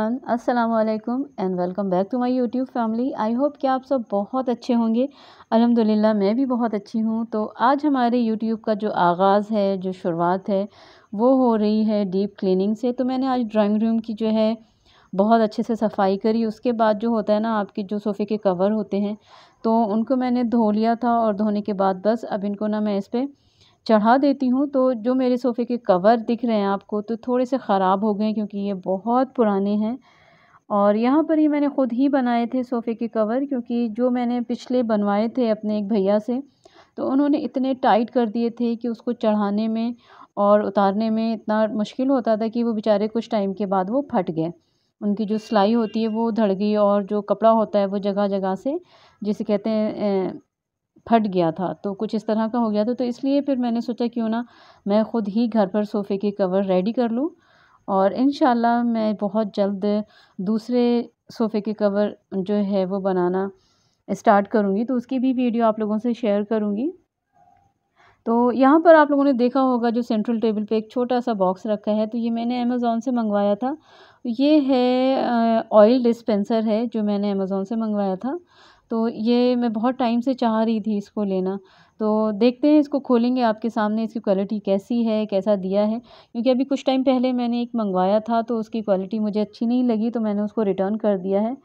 Everyone, अस्सलाम वालेकुम and welcome back to my YouTube family. I hope कि आप सब बहुत अच्छे होंगे। अल्हम्दुलिल्लाह, मैं भी बहुत अच्छी हूँ। तो आज हमारे यूट्यूब का जो आगाज़ है, जो शुरुआत है, वो हो रही है डीप क्लीनिंग से। तो मैंने आज ड्राइंग रूम की जो है, बहुत अच्छे से सफ़ाई करी। उसके बाद जो होता है ना, आपके जो सोफ़े के कवर होते हैं तो उनको मैंने धो लिया था और धोने के बाद बस, अब इनको ना मैं इस पर चढ़ा देती हूँ तो जो मेरे सोफ़े के कवर दिख रहे हैं आपको तो थोड़े से ख़राब हो गए क्योंकि ये बहुत पुराने हैं। और यहाँ पर ही मैंने ख़ुद ही बनाए थे सोफ़े के कवर, क्योंकि जो मैंने पिछले बनवाए थे अपने एक भैया से तो उन्होंने इतने टाइट कर दिए थे कि उसको चढ़ाने में और उतारने में इतना मुश्किल होता था कि वो बेचारे कुछ टाइम के बाद वो फट गए। उनकी जो सिलाई होती है वो धड़ गई और जो कपड़ा होता है वो जगह जगह से, जिसे कहते हैं फट गया था तो कुछ इस तरह का हो गया था। तो इसलिए फिर मैंने सोचा, क्यों ना मैं ख़ुद ही घर पर सोफ़े के कवर रेडी कर लूँ और इन मैं बहुत जल्द दूसरे सोफ़े के कवर जो है वो बनाना स्टार्ट करूँगी। तो उसकी भी वीडियो आप लोगों से शेयर करूँगी। तो यहाँ पर आप लोगों ने देखा होगा, जो सेंट्रल टेबल पे एक छोटा सा बॉक्स रखा है तो ये मैंने अमेज़ोन से मंगवाया था। ये है ऑयल डिस्पेंसर है, जो मैंने अमेज़ोन से मंगवाया था। तो ये मैं बहुत टाइम से चाह रही थी इसको लेना। तो देखते हैं इसको खोलेंगे आपके सामने, इसकी क्वालिटी कैसी है, कैसा दिया है। क्योंकि अभी कुछ टाइम पहले मैंने एक मंगवाया था तो उसकी क्वालिटी मुझे अच्छी नहीं लगी तो मैंने उसको रिटर्न कर दिया है।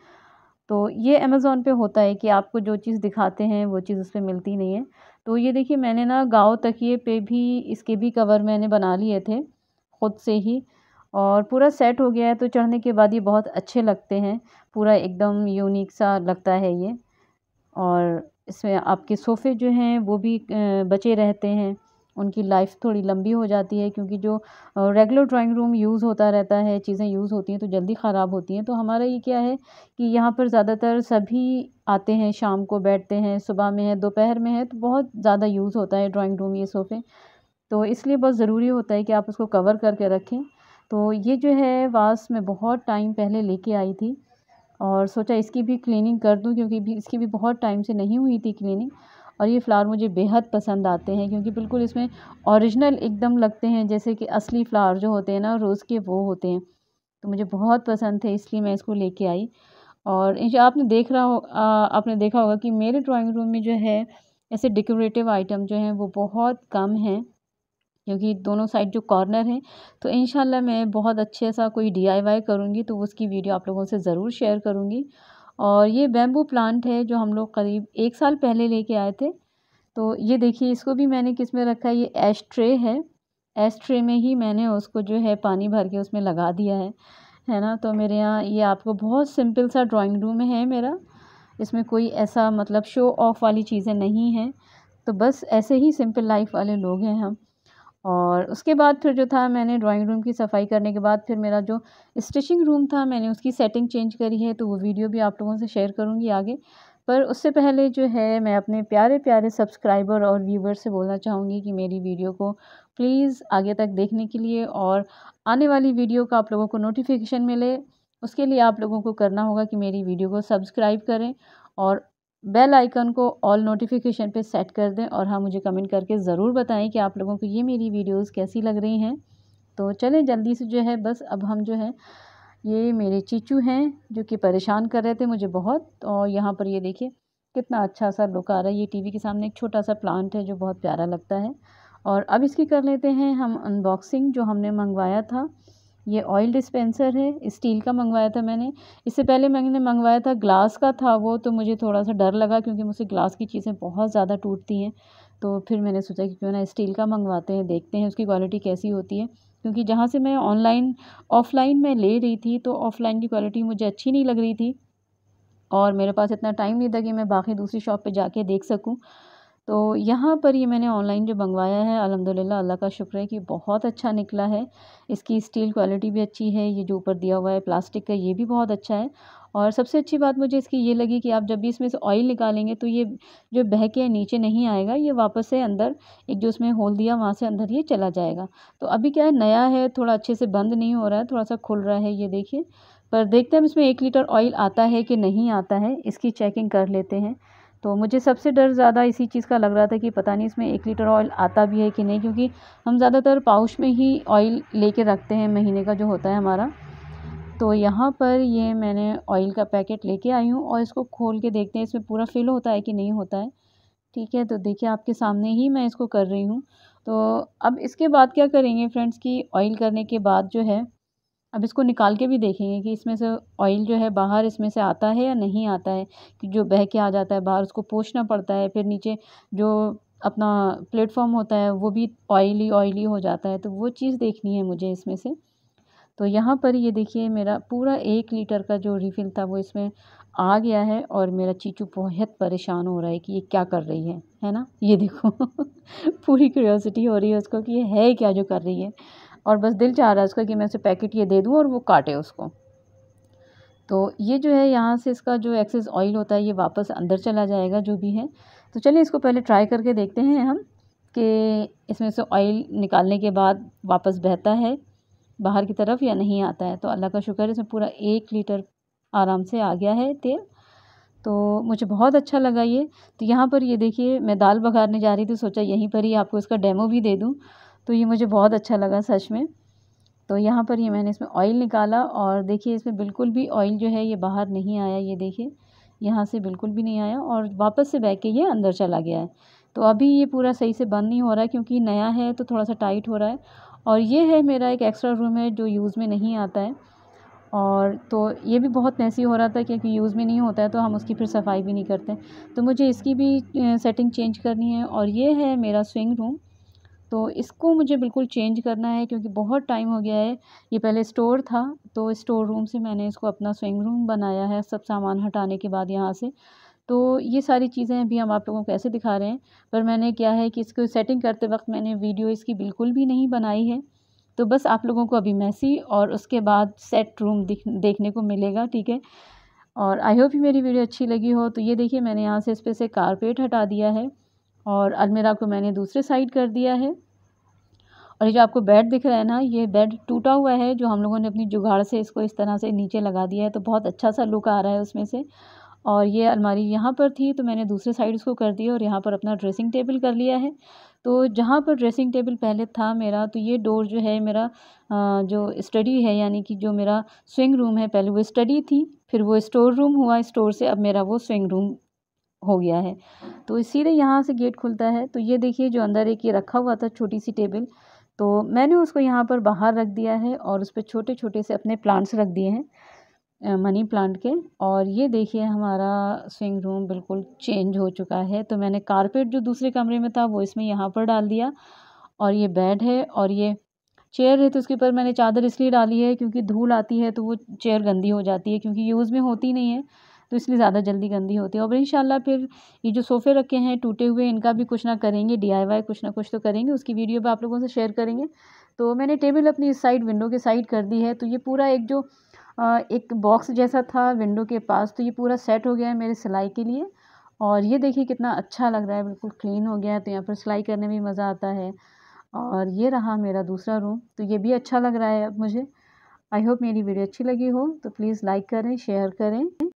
तो ये अमेज़ोन पे होता है कि आपको जो चीज़ दिखाते हैं, वो चीज़ उस पर मिलती नहीं है। तो ये देखिए, मैंने ना गाँव तकिए पे भी, इसके भी कवर मैंने बना लिए थे, ख़ुद से ही। और पूरा सेट हो गया है तो चढ़ने के बाद ये बहुत अच्छे लगते हैं। पूरा एकदम यूनिक सा लगता है ये। और इसमें आपके सोफ़े जो हैं, वो भी बचे रहते हैं। उनकी लाइफ थोड़ी लंबी हो जाती है क्योंकि जो रेगुलर ड्राइंग रूम यूज़ होता रहता है, चीज़ें यूज़ होती हैं तो जल्दी ख़राब होती हैं। तो हमारा ये क्या है कि यहाँ पर ज़्यादातर सभी आते हैं, शाम को बैठते हैं, सुबह में है, दोपहर में है तो बहुत ज़्यादा यूज़ होता है ड्राइंग रूम ये सोफ़े। तो इसलिए बहुत ज़रूरी होता है कि आप उसको कवर करके रखें। तो ये जो है, वास मैं बहुत टाइम पहले लेके आई थी। और सोचा इसकी भी क्लीनिंग कर दूँ, क्योंकि भी, इसकी भी बहुत टाइम से नहीं हुई थी क्लीनिंग और ये फ़्लावर मुझे बेहद पसंद आते हैं, क्योंकि बिल्कुल इसमें ओरिजिनल एकदम लगते हैं, जैसे कि असली फ़्लावर जो होते हैं ना रोज़ के वो होते हैं। तो मुझे बहुत पसंद थे, इसलिए मैं इसको लेके आई। और आपने देख रहा हो आपने देखा होगा कि मेरे ड्राइंग रूम में जो है, ऐसे डेकोरेटिव आइटम जो हैं, वो बहुत कम हैं। क्योंकि दोनों साइड जो कॉर्नर हैं तो इन मैं बहुत अच्छे सा कोई डी करूँगी तो उसकी वीडियो आप लोगों से ज़रूर शेयर करूँगी। और ये बैम्बू प्लांट है, जो हम लोग करीब एक साल पहले लेके आए थे। तो ये देखिए, इसको भी मैंने किसमें रखा है? ये एश ट्रे है। एश ट्रे में ही मैंने उसको जो है पानी भर के उसमें लगा दिया है। है ना? तो मेरे यहाँ ये आपको बहुत सिंपल सा ड्राइंग रूम है मेरा। इसमें कोई ऐसा मतलब शो ऑफ़ वाली चीज़ें नहीं हैं। तो बस ऐसे ही सिंपल लाइफ वाले लोग हैं हम। और उसके बाद फिर जो था मैंने ड्राइंग रूम की सफ़ाई करने के बाद फिर मेरा जो स्टिचिंग रूम था, मैंने उसकी सेटिंग चेंज करी है तो वो वीडियो भी आप लोगों से शेयर करूँगी आगे। पर उससे पहले जो है, मैं अपने प्यारे प्यारे सब्सक्राइबर और व्यूवर से बोलना चाहूँगी कि मेरी वीडियो को प्लीज़ आगे तक देखने के लिए और आने वाली वीडियो का आप लोगों को नोटिफिकेशन मिले। उसके लिए आप लोगों को करना होगा कि मेरी वीडियो को सब्सक्राइब करें और बेल आइकन को ऑल नोटिफिकेशन पे सेट कर दें और हाँ मुझे कमेंट करके ज़रूर बताएँ कि आप लोगों को ये मेरी वीडियोस कैसी लग रही हैं। तो चलें, जल्दी से जो है, बस अब हम जो है, ये मेरे चीचू हैं जो कि परेशान कर रहे थे मुझे बहुत, और यहाँ पर ये देखिए, कितना अच्छा सा लुक आ रहा है। ये टीवी के सामने एक छोटा सा प्लांट है जो बहुत प्यारा लगता है। और अब इसकी कर लेते हैं हम अनबॉक्सिंग जो हमने मंगवाया था। ये ऑयल डिस्पेंसर है स्टील का मंगवाया था मैंने। इससे पहले मैंने मंगवाया था ग्लास का था वो तो मुझे थोड़ा सा डर लगा क्योंकि मुझसे ग्लास की चीज़ें बहुत ज़्यादा टूटती हैं। तो फिर मैंने सोचा कि क्यों ना स्टील का मंगवाते हैं, देखते हैं उसकी क्वालिटी कैसी होती है। क्योंकि जहाँ से मैं ऑनलाइन ऑफ़लाइन में ले रही थी तो ऑफ़लाइन की क्वालिटी मुझे अच्छी नहीं लग रही थी। और मेरे पास इतना टाइम नहीं था कि मैं बाकी दूसरी शॉप पे जाके देख सकूँ। तो यहाँ पर ये मैंने ऑनलाइन जो मंगवाया है अलहमदिल्ला अल्लाह का शुक्र है कि बहुत अच्छा निकला है। इसकी स्टील क्वालिटी भी अच्छी है, ये जो ऊपर दिया हुआ है प्लास्टिक का, ये भी बहुत अच्छा है। और सबसे अच्छी बात मुझे इसकी ये लगी कि आप जब भी इसमें से ऑयल निकालेंगे तो ये जो बह के नीचे नहीं आएगा, ये वापस से अंदर, एक जो उसमें होल दिया, वहाँ से अंदर ये चला जाएगा। तो अभी क्या है, नया है, थोड़ा अच्छे से बंद नहीं हो रहा है, थोड़ा सा खुल रहा है, ये देखिए। पर देखते हैं इसमें एक लीटर ऑयल आता है कि नहीं आता है, इसकी चेकिंग कर लेते हैं। तो मुझे सबसे डर ज़्यादा इसी चीज़ का लग रहा था कि पता नहीं इसमें एक लीटर ऑयल आता भी है कि नहीं, क्योंकि हम ज़्यादातर पाउच में ही ऑयल लेके रखते हैं महीने का जो होता है हमारा। तो यहाँ पर ये मैंने ऑयल का पैकेट लेके आई हूँ और इसको खोल के देखते हैं, इसमें पूरा फिल होता है कि नहीं होता है। ठीक है तो देखिए आपके सामने ही मैं इसको कर रही हूँ। तो अब इसके बाद क्या करेंगे फ्रेंड्स कि ऑयल करने के बाद जो है अब इसको निकाल के भी देखेंगे कि इसमें से ऑयल जो है बाहर इसमें से आता है या नहीं आता है, कि जो बह के आ जाता है बाहर उसको पोछना पड़ता है, फिर नीचे जो अपना प्लेटफॉर्म होता है वो भी ऑयली ऑयली हो जाता है। तो वो चीज़ देखनी है मुझे इसमें से। तो यहाँ पर ये देखिए मेरा पूरा एक लीटर का जो रिफ़िल था वो इसमें आ गया है और मेरा चीचू बहुत परेशान हो रहा है कि ये क्या कर रही है है ना? ये देखो, पूरी क्यूरियोसिटी हो रही है उसको कि ये है क्या जो कर रही है। और बस दिल चाह रहा है उसका कि मैं उसे पैकेट ये दे दूँ और वो काटे उसको। तो ये जो है यहाँ से इसका जो एक्सेस ऑयल होता है ये वापस अंदर चला जाएगा, जो भी है। तो चलिए इसको पहले ट्राई करके देखते हैं हम कि इसमें से ऑयल निकालने के बाद वापस बहता है बाहर की तरफ़ या नहीं आता है। तो अल्लाह का शुक्र है इसमें पूरा एक लीटर आराम से आ गया है तेल। तो मुझे बहुत अच्छा लगा ये। तो यहाँ पर ये देखिए मैं दाल बघारने जा रही थी, सोचा यहीं पर ही आपको इसका डेमो भी दे दूँ। तो ये मुझे बहुत अच्छा लगा सच में। तो यहाँ पर ये मैंने इसमें ऑयल निकाला और देखिए इसमें बिल्कुल भी ऑयल जो है ये बाहर नहीं आया, ये देखिए। यहाँ से बिल्कुल भी नहीं आया और वापस से बह के ये अंदर चला गया है। तो अभी ये पूरा सही से बंद नहीं हो रहा है क्योंकि नया है तो थोड़ा सा टाइट हो रहा है। और ये है मेरा एक एक्स्ट्रा रूम है जो यूज़ में नहीं आता है। और तो ये भी बहुत मैसी हो रहा था क्योंकि यूज़ में नहीं होता है तो हम उसकी फिर सफ़ाई भी नहीं करते। तो मुझे इसकी भी सेटिंग चेंज करनी है और ये है मेरा स्विंग रूम तो इसको मुझे बिल्कुल चेंज करना है क्योंकि बहुत टाइम हो गया है। ये पहले स्टोर था तो स्टोर रूम से मैंने इसको अपना स्विंग रूम बनाया है, सब सामान हटाने के बाद यहाँ से। तो ये सारी चीज़ें अभी हम आप लोगों को कैसे दिखा रहे हैं, पर मैंने क्या है कि इसको सेटिंग करते वक्त मैंने वीडियो इसकी बिल्कुल भी नहीं बनाई है। तो बस आप लोगों को अभी मैसी और उसके बाद सेट रूम दिख, देखने को मिलेगा, ठीक है? और आई होप ही मेरी वीडियो अच्छी लगी हो। तो ये देखिए मैंने यहाँ से इस पर से कारपेट हटा दिया है और अलमेरा को मैंने दूसरे साइड कर दिया है। और ये जो आपको बेड दिख रहा है ना, ये बेड टूटा हुआ है, जो हम लोगों ने अपनी जुगाड़ से इसको इस तरह से नीचे लगा दिया है तो बहुत अच्छा सा लुक आ रहा है उसमें से। और ये अलमारी यहाँ पर थी तो मैंने दूसरे साइड उसको कर दिया और यहाँ पर अपना ड्रेसिंग टेबल कर लिया है। तो जहाँ पर ड्रेसिंग टेबल पहले था मेरा तो ये डोर जो है मेरा जो स्टडी है, यानी कि जो मेरा स्विंग रूम है, पहले वो स्टडी थी, फिर वो स्टोर रूम हुआ स्टोर से, अब मेरा वो स्विंग रूम हो गया है। तो सीधे यहाँ से गेट खुलता है। तो ये देखिए जो अंदर एक ये रखा हुआ था छोटी सी टेबल तो मैंने उसको यहाँ पर बाहर रख दिया है और उस पर छोटे छोटे से अपने प्लांट्स रख दिए हैं मनी प्लांट के। और ये देखिए हमारा स्विंग रूम बिल्कुल चेंज हो चुका है। तो मैंने कारपेट जो दूसरे कमरे में था, वो इसमें यहाँ पर डाल दिया और ये बेड है और ये चेयर है तो उसके ऊपर मैंने चादर इसलिए डाली है क्योंकि धूल आती है तो वो चेयर गंदी हो जाती है क्योंकि यूज़ में होती नहीं है। तो इसलिए ज़्यादा जल्दी गंदी होती है। और इन फिर ये जो सोफ़े रखे हैं टूटे हुए, इनका भी कुछ ना करेंगे डीआईवाई कुछ ना कुछ तो करेंगे, उसकी वीडियो भी आप लोगों से शेयर करेंगे। तो मैंने टेबल अपनी इस साइड विंडो के साइड कर दी है। तो ये पूरा एक जो एक बॉक्स जैसा था विंडो के पास तो ये पूरा सेट हो गया है मेरे सिलाई के लिए। और ये देखिए कितना अच्छा लग रहा है, बिल्कुल क्लीन हो गया है तो यहाँ पर सिलाई करने में मज़ा आता है। और ये रहा मेरा दूसरा रूम तो ये भी अच्छा लग रहा है अब मुझे। आई होप मेरी वीडियो अच्छी लगी हो तो प्लीज़ लाइक करें, शेयर करें।